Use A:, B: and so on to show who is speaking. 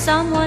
A: someone